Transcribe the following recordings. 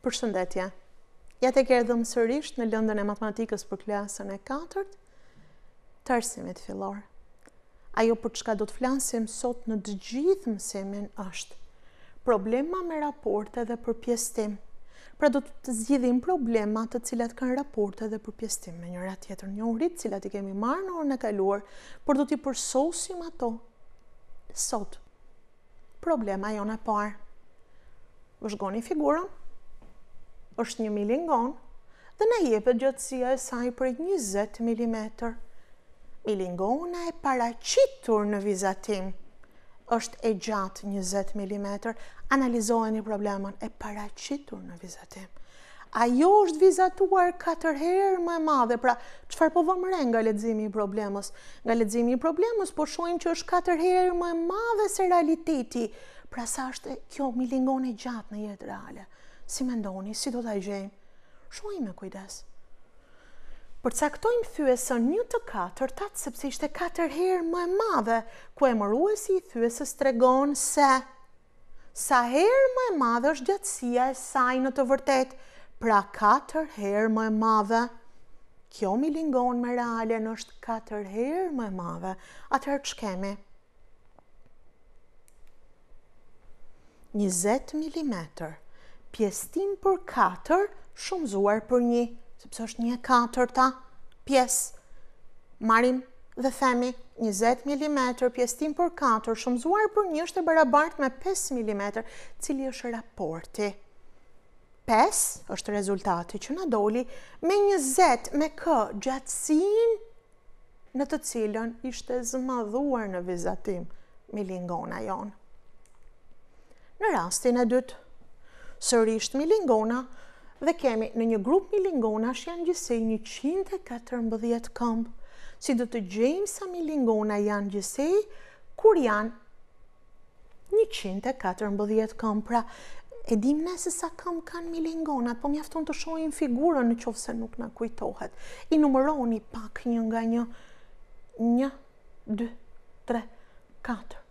Përshëndetje! Ja tek erdhëm sërish në lëndën e matematikës për klasën e katërt të arsimit fillor. Ajo për çka do të flasim sot në të gjithë mësimin është problema me raporte dhe përpjestim. Pra do të zgjidhim problema të cilat kanë raporte dhe përpjestim me njëra-tjetrën. Njohuri të cilat i kemi marrë në orën e kaluar, por do t'i përsosim ato sot. Problema jonë e parë. Vëzhgoni figurën, është një milingon dhe na jepet gjatësia e saj prej 20 mm. Milingona e paraqitur në vizatim është e gjatë 20 mm. Analizoheni problemën e paraqitur në vizatim. Ajo është vizatuar katër herë më e madhe, pra çfarë po vëmë re nga leximi i problemës? Nga leximi i problemës po shohim që është katër herë më e madhe se realiteti. Pra sa është kjo milingon e gjatë në jetë reale? Si mendoni, si do ta gjejmë? Shohim me kujdes. Përcaktojmë thyesën një të katërtat sepse ishte katër herë më e madhe, ku emëruesi i thyesës tregon se Sa herë më e madhe është gjatësia e saj në të vërtetë, pra katër herë më e madhe. Kjo milingon me realen është katër herë më e madhe. Atëherë ç'kemi? 20 mm, pjestim për 4, shumëzuar për 1, sepse është një e 4 ta pjesë. Marrim dhe themi, njëzet milimetër pjestim për katër, shumëzuar për një është e barabartë me 5 milimetër, cili është raporti. 5 është rezultati që na doli me njëzet me kë gjatësinë në të cilën ishte zmadhuar në vizatim milingona jonë. Në rastin e dytë, sërisht milingona dhe kemi në një grup milingonash janë gjithsej njëqind e katërmbëdhjetë këmbë. Si do të gjejmë sa milingona janë gjithsej kur janë njëqind e katërmbëdhjetë këmbë? Pra, e dim ne se sa këmbë kanë milingonat, po mjafton të shohim figurën në qoftë se nuk na kujtohet. I numëroni pak një nga një. Një, dy, tre, katër.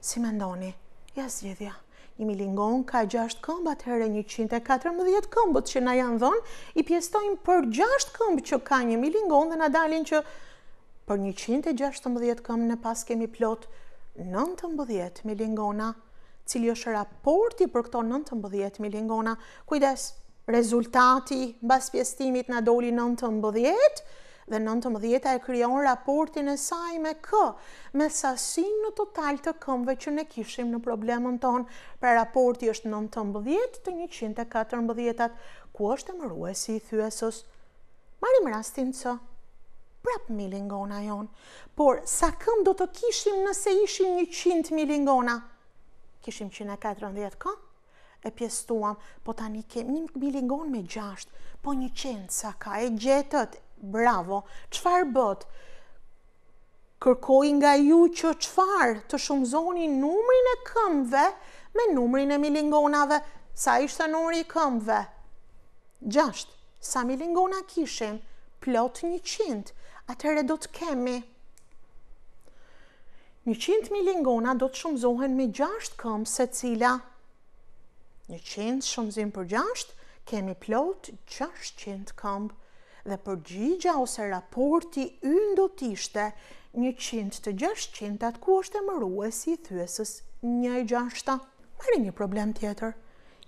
Si mendoni? Ja zgjidhja. Një milingon ka gjashtë këmbë, atëherë njëqind e katërmbëdhjetë këmbët që na janë dhënë, i pjestojmë për gjashtë këmbë që ka një milingon dhe na dalin që për njëqind e gjashtëmbëdhjetë këmbë ne paskemi plot nëntëmbëdhjetë milingona. Cili është raporti për këto nëntëmbëdhjetë milingona? Kujdes, rezultati mbas pjestimit na doli nëntëmbëdhjetë, dhe nëntëmbëdhjeta e krijon raportin e saj me kë? Me sasinë në total të këmbëve që ne kishim në problemën tonë, pra raporti është nëntëmbëdhjetë të njëqind e katërmbëdhjetat, ku është emëruesi i thyesës. Marrim rastin që prap milingona jonë, por sa këmbë do të kishim nëse ishin njëqind milingona? Kishim 114 këmbë? E pjesëtuam, po tani kemi një milingonë me gjashtë, po njëqind sa ka e gjetët, bravo, çfarë bëtë? Kërkoj nga ju që çfarë të shumëzoni numrin e këmbëve me numrin e milingonave, sa ishte numri i këmbëve? Gjashtë, sa milingona kishim? Plot njëqind, atëherë do të kemi. Njëqind milingona do të shumëzohen me gjashtë këmbë secila. Njëqind shumëzim për gjashtë, kemi plot gjashtëqind këmbë. Dhe përgjigja ose raporti ynë do të ishte njëqind të gjashtëqindat ku është emëruesi i thyesës një e gjashta. Marrim një problem tjetër.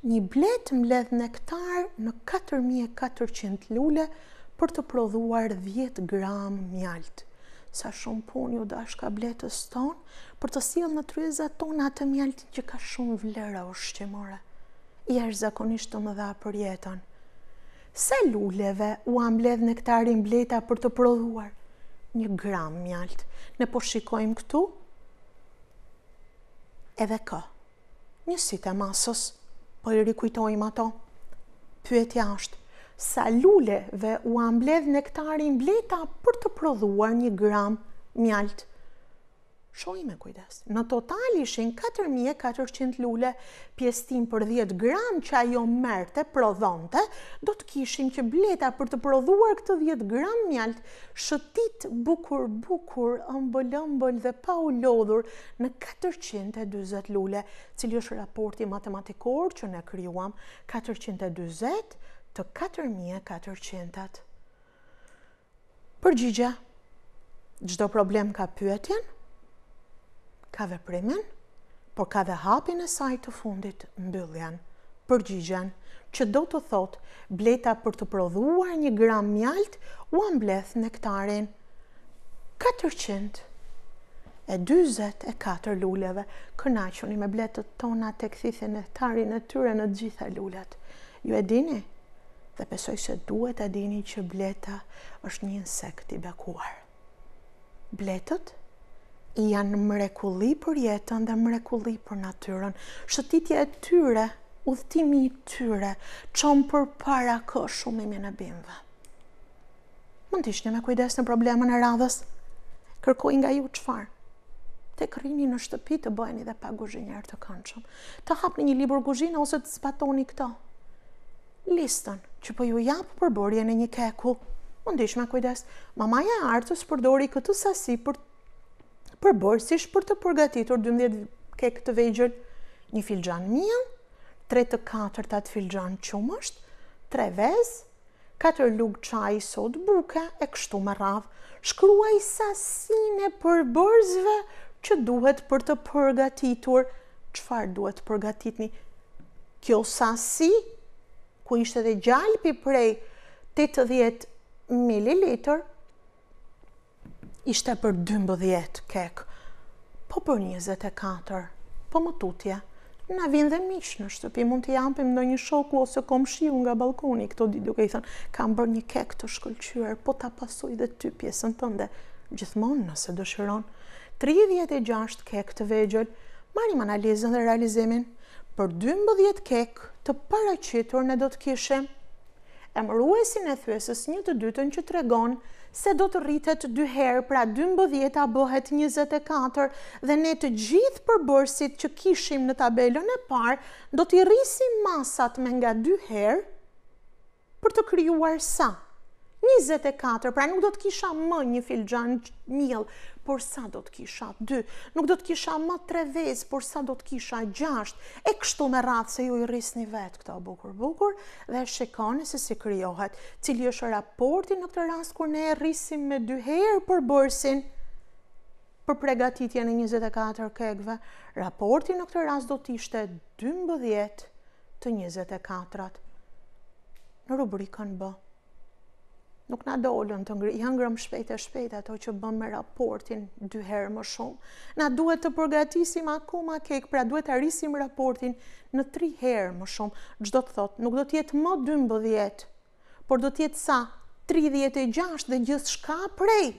Një bletë mbledh nektar në katër mijë e katërqind lule për të prodhuar dhjetë gram mjaltë. Sa shumë punë iu dashka bletës tonë për të sjellë në tryezat tona atë mjaltin që ka shumë vlera ushqimore, jashtëzakonisht të mëdha për jetën. Sa luleve ua mbledh nektarin bleta për të prodhuar? Një gram mjaltë. Ne po shikojmë këtu edhe kë. Njësitë e masës, po i rikujtojmë ato. Pyetja është, sa luleve ua mbledh nektarin bleta për të prodhuar një gram mjaltë? Shohim me kujdes. Në total ishin 4.400 lule pjesëtim për 10 gram që ajo merrte, prodhonte, do të kishim që bleta për të prodhuar këtë 10 gram mjaltë Shëtit bukur bukur, ëmbël ëmbël dhe pa u lodhur në 440 lule, cili është raporti matematikor që ne krijuam, 440 të 4400-tat. Përgjigja, çdo problem ka pyetjen, ka veprimin, por ka dhe hapin e saj të fundit, mbylljen, përgjigjen, që do të thotë bleta për të prodhuar një gram mjaltë ua mbledh nektarin katërqind e dyzet e katër luleve. Kënaquni me bletët tona tek thithin nektarin e tyre në të gjitha lulet. Ju e dini? Dhe besoj se duhet ta dini që bleta është një insekt i bekuar. Bletët janë mrekulli për jetën dhe mrekulli për natyrën. Shëtitja e tyre, udhëtimi i tyre, çon përpara shumimin e bimëve. Mund të ishit me kujdes në problemën e radhës. Kërkoj nga ju çfarë? Tek rrini në shtëpi të bëheni dhe pak guzhinierë të këndshëm. Të hapni një libër guzhine ose të zbatoni këto. Listën që po ju jap për bërjen e një keku. Më ndiqni me kujdes. Mamaja e Artës përdori këtë sasi përbërësish për të përgatitur 12 kekë të vegjël, një filxhan miell, 3 të katërta të filxhanit qumësht, 3 vezë, 4 lugë çaji sodë buke e kështu me radhë. Shkruaj sasinë e përbërësve që duhet për të përgatitur çfarë duhet të përgatitni. Kjo sasi, ku ishte dhe gjalpi prej tetëdhjetë mililitër, ishte për dymbëdhjetë kekë, po për njëzet e katër, po më tutje, na vijnë dhe miq në shtëpi, mund t'i japim ndonjë shoku ose komshiu nga ballkoni këto ditë duke i thënë, kam bërë një kek të shkëlqyer, po ta pasoj dhe ty pjesën tënde, gjithmonë nëse dëshiron. Tridhjetë e gjashtë kekë të vegjël, marrim analizën dhe realizimin. Për dymbëdhjetë kekë të paraqitur ne do të kishim emëruesin e thyesës një të dytën që tregon se do të rritet dy herë, pra dymbëdhjeta bëhet njëzet e katër dhe ne të gjithë përbërësit që kishim në tabelën e parë do t'i rrisim masat me nga dy herë, për të krijuar sa 24, pra nuk do të kisha më një filxhan miell, por sa do të kisha 2, nuk do të kisha më 3 vezë, por sa do të kisha 6, e kështu me radhë se ju i rrisni vetë këto bukur bukur dhe e shikoni se si krijohet, cili është raporti në këtë rast kur ne e rrisim me dy herë përbërësin për pregatitjen e 24 kekëve, raporti në këtë rast do të ishte 12 të njëzet e katërtat në rubrikën B. Nuk na dolën të ngri, i hëngrëm shpejt e shpejt ato që bëmë me raportin dy herë më shumë. Na duhet të përgatisim akoma kekë, pra duhet ta rrisim raportin në tri herë më shumë. Ç'do të thotë, nuk do të jetë më 12 por do të jetë sa tridhjetë e gjashtë dhe gjithçka prej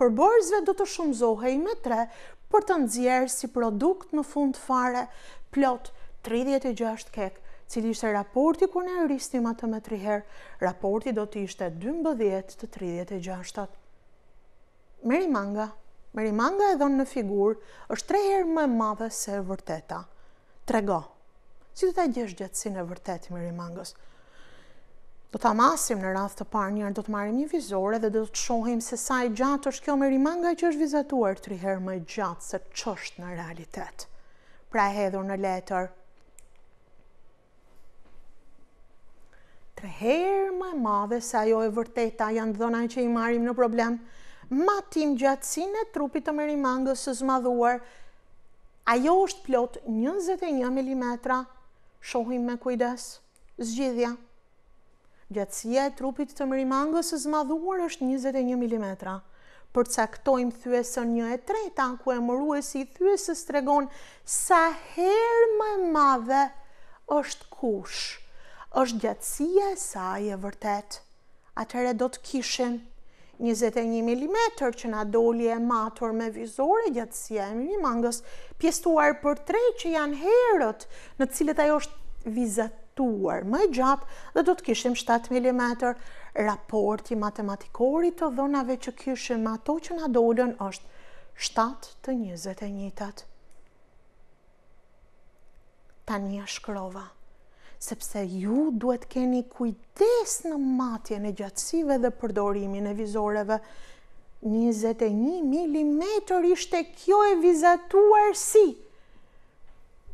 përbërësve do të shumëzohej me tre për të nxjerrë si produkt në fund fare plot 36 kekë, cili ishte raporti kur ne e rrisnim atë me tri herë, raporti do të ishte 12 të 36-tat. Merimanga Merimanga e dhënë në figurë është tri herë më e madhe se e vërteta. Trego. Si do ta gjesh gjatësinë e vërtetë të Merimangës? Do ta masim në radhë të parë njëherë, do të marrim një vizore dhe do të shohim se sa e gjatë është kjo Merimanga që është vizatuar tri herë më e gjatë se ç'është në realitet. Pra e hedhur në letër. Tre herë më e madhe se ajo e vërteta janë të dhëna që i marrim në problem. Matim gjatësinë e trupit të merimangës së zmadhuar, ajo është plot 21 mm, shohim me kujdes, zgjidhja. Gjatësia e trupit të merimangës së zmadhuar është njëzet e një milimetra. Përcaktojmë thyesën një e treta, ku emëruesi i thyesës tregon sa herë më e madhe është kush është gjatësia e saj e vërtetë. Atëherë do të kishim njëzet e një milimetër që na doli e matur me vizore gjatësia e merimangës pjestuar për tre që janë herët në të cilat ajo është vizatuar më e gjatë dhe do të kishim 7 mm raporti matematikor i të dhënave që kishim ato që na dolën është 7 të njëzet e njëtat. Tani e shkrova, sepse ju duhet të keni kujdes në matjen e gjatësive dhe përdorimin e vizoreve. 21 mm ishte kjo e vizatuar si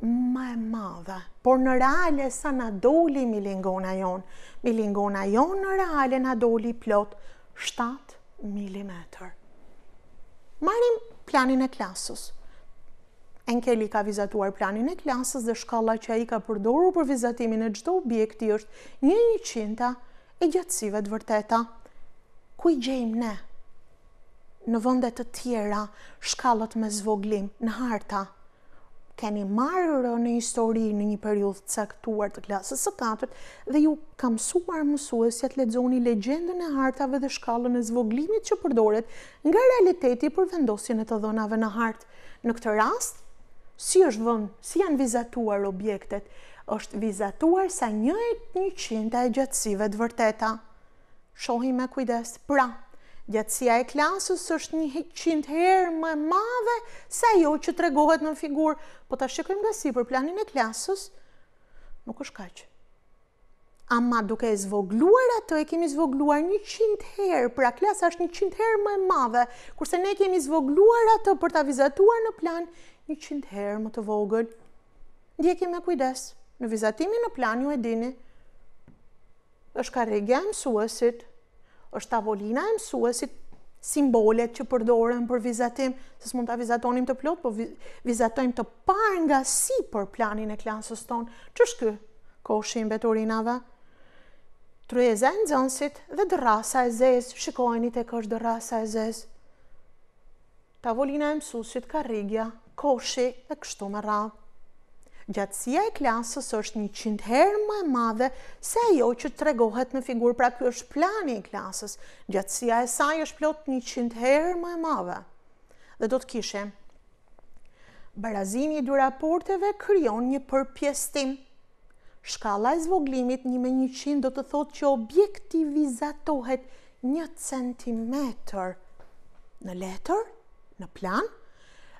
më e madhe, por në reale sa na doli milingona jonë. Milingona jonë në reale na doli plot 7 mm. Marrim planin e klasës. Enkeli ka vizatuar planin e klasës dhe shkalla që ai ka përdorur për vizatimin e çdo objekti është një e njëqindta e gjatësive të vërteta. Ku i gjejmë ne? Në vende të tjera, shkallët me zvogëlim në harta keni marrë në histori në një periudhë të caktuar të klasës së katërt dhe ju ka mësuar mësuesja të lexoni legjendën e hartave dhe shkallën e zvogëlimit që përdoret nga realiteti për vendosjen e të dhënave në hartë. Në këtë rast, si është vënë, si janë vizatuar objektet, është vizatuar sa një e njëqindta e gjatësive të vërteta. Shohim me kujdes. Pra, gjatësia e klasës është njëqind herë më e madhe se ajo që tregohet në figurë. Po ta shikojmë nga sipër planin e klasës, nuk është kaq. Ama duke e zvogëluar atë, e kemi zvogëluar 100 herë, pra klasa është 100 herë më e madhe, kurse ne e kemi zvogëluar atë për ta vizatuar në plan 100 herë më të vogël. Ndjekim me kujdes. Në vizatimin në plan ju e dini. Është karrigia e mësuesit, Është tavolina e mësuesit simbolet që përdoren për vizatim, se s'mund ta vizatonim të plot, po vizatojmë të parë nga sipër planin e klasës tonë. Ç'është ky? Koshi i mbeturinave. Tryeza e nxënësit dhe dërrasa e zezë, shikojeni tek është dërrasa e zezë. Tavolina e mësuesit, karrigia, koshi e kështu me radhë. Gjatësia e klasës është 100 herë më e madhe se ajo që tregohet në figurë, pra ky është plani i klasës. Gjatësia e saj është plot 100 herë më e madhe. Dhe do të kishim Barazimi i dy raporteve krijon një përpjestim Shkalla e zvogëlimit një me njëqind do të thotë që objekti vizatohet një centimetër në letër, në plan,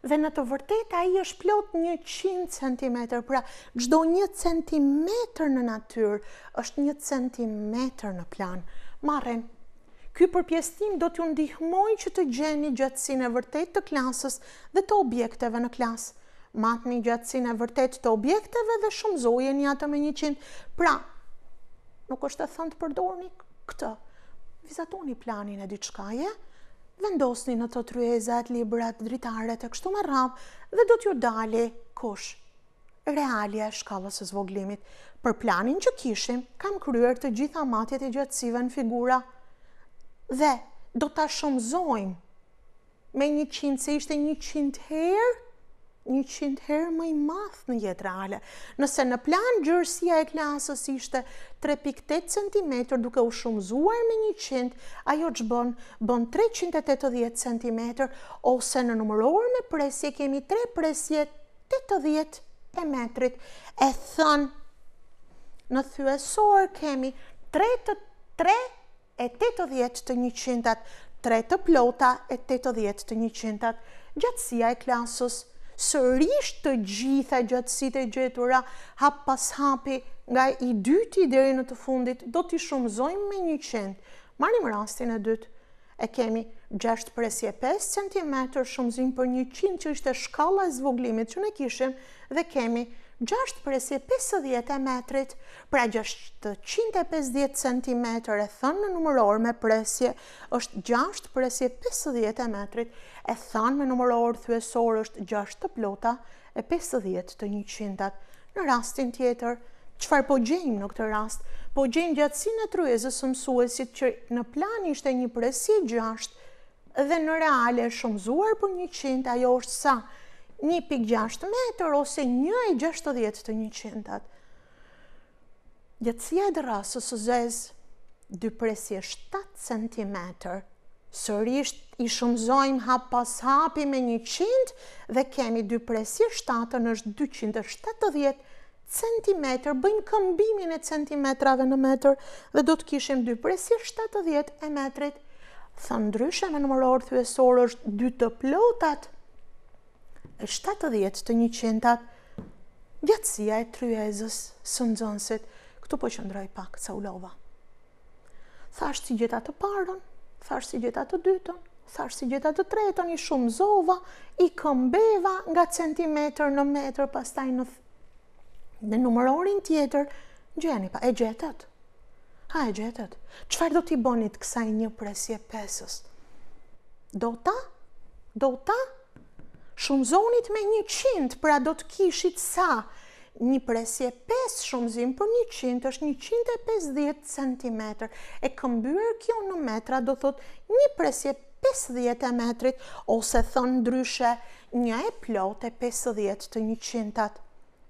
dhe në të vërtetë ai është plot 100 cm, pra çdo 1 cm në natyrë është 1 cm në plan. Marren. Ky përpjestim do t'ju ndihmojë që të gjeni gjatësinë e vërtetë të klasës dhe të objekteve në klasë. Matni gjatësinë e vërtetë të objekteve dhe shumëzojeni atë me 100. Pra, nuk është e thënë të përdorni këtë. Vizatoni planin e diçkaje, vendosni në të tryezat, librat, dritaret e kështu me radhë dhe do t'ju dali kjo realja e shkallës së zvoglimit. Për planin që kishim, kam kryer të gjitha matjet e gjatësive në figura dhe do ta shumëzojmë Me njëqind, se ishte njëqind herë, njëqind herë më i madh në jetë reale. Nëse në plan gjërësia e klasës ishte 3.8 cm duke u shumëzuar me njëqind, ajo ç'bën, bën 380 cm, ose në numëror me presje kemi 3 presje 80 e metrit, e thënë në thyesor kemi 3 të 3 e tetëdhjetë të njëqintat, tre të plota e tetëdhjetë të njëqindat, gjatësia e klasës, sërish të gjitha gjatësitë e gjetura hap pas hapi nga i dyti deri në të fundit do t'i shumëzojmë me njëqind. Marrim rastin e dytë. E kemi gjashtë presje pesë centimetër shumëzim për njëqind që ishte shkalla e zvogëlimit që ne kishim dhe kemi gjashtë presje pesëdhjetë e metrit Pra gjashtëqind e pesëdhjetë centimetër e thënë në numëror me presje është gjashtë presje pesëdhjetë e metrit e thënë me numëror thyesor është gjashtë të plota e pesëdhjetë të njëqindat. Në rastin tjetër, çfarë po gjejmë në këtë rast? Po gjejmë gjatësinë e tryezës së mësuesit që në plan ishte një presje gjashtë dhe në reale e shumëzuar për njëqind, ajo është sa? 1.6 metër ose 1.60 të njëqindat. Gjatësia e dërrasës së zezë, dy presje shtatë centimetër. Sërisht i shumëzojmë hap pas hapi me njëqind dhe kemi dy presje shtatën është dyqind e shtatëdhjetë centimetër, bëjmë këmbimin e centimetrave në metër dhe do të kishim dy presje shtatëdhjetë e metrit. Thënë ndryshe me numëror thyesor është dy të plotat. e shtatëdhjetë të njëqindtat gjatësia e tryezës së nxënësit, këtu po qëndroj pak, ça u lova. Thashë si gjeta të parën, thashë si gjeta të dytën, thashë si gjeta të tretën, i shumëzova, i këmbeva nga centimetër në metër, pastaj në Në numërorin tjetër, gjeni pa, e gjetët. Ha, e gjetët. Çfarë do t'i bënit kësaj një presje pesës? Do ta? Do ta? Shumëzonit me njëqind, pra do të kishit sa? Një presje pesë shumëzim për njëqind është njëqind e 50 cm. E këmbyer kjo në metra do thotë një presje pesëdhjetë e metrit, ose thënë ndryshe, një e plotë e pesëdhjetë të njëqindtat.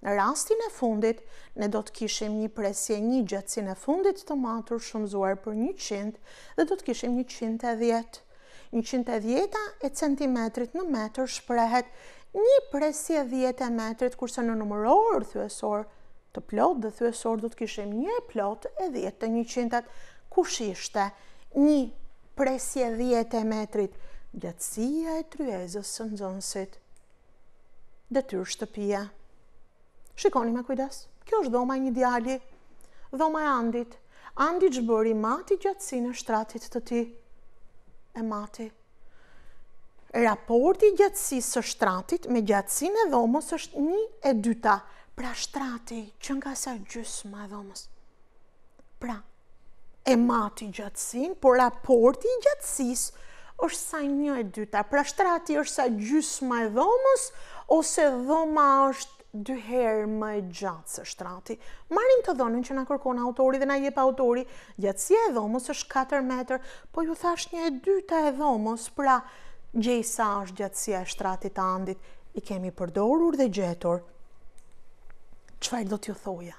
Në rastin e fundit, ne do të kishim një presje një gjatësinë e fundit të matur shumëzuar për njëqind dhe do të kishim njëqind e dhjetë. Njëqind e dhjeta e centimetrit në metër shprehet një presje dhjetë e metrit, kurse në numëror thyesor të plotë dhe thyesor do të kishim një e plotë e dhjetë të njëqindtat, kush ishte një Presje dhjetë e metrit gjatësia e tryezës së nxënësit. Detyrë shtëpie. Shikoni me kujdes. Kjo është dhoma e një djali. Dhoma e Andit. Andi ç'bëri mati gjatësinë e shtratit të tij. E mati. Raporti i gjatësisë së shtratit me gjatësinë e dhomës është një e dyta, pra shtrati qenka sa gjysma e dhomës. Pra, e mati gjatësinë, por raporti i gjatësisë është sa një e dyta. Pra, shtrati është sa gjysma e dhomës, ose dhoma është dy herë më e gjatë se shtrati. Marrim të dhënën që na kërkon autori dhe na jep autori, gjatësia e dhomës është 4 metër, po ju thashë një e dyta e dhomës, pra gjej sa është gjatësia e shtratit të Andit, i kemi përdorur dhe gjetur. Çfarë do t'ju thoja?